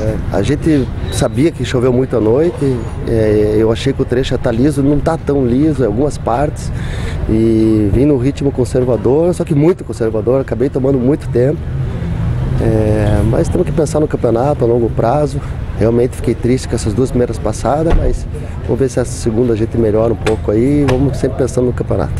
É, a gente sabia que choveu muito à noite, é, eu achei que o trecho está liso, não está tão liso em algumas partes. E vim no ritmo conservador, só que muito conservador, acabei tomando muito tempo. É, mas temos que pensar no campeonato a longo prazo. Realmente fiquei triste com essas duas primeiras passadas, mas vamos ver se a segunda a gente melhora um pouco aí. Vamos sempre pensando no campeonato.